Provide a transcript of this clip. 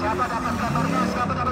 Siapa dapat kabarnya? Siapa dapat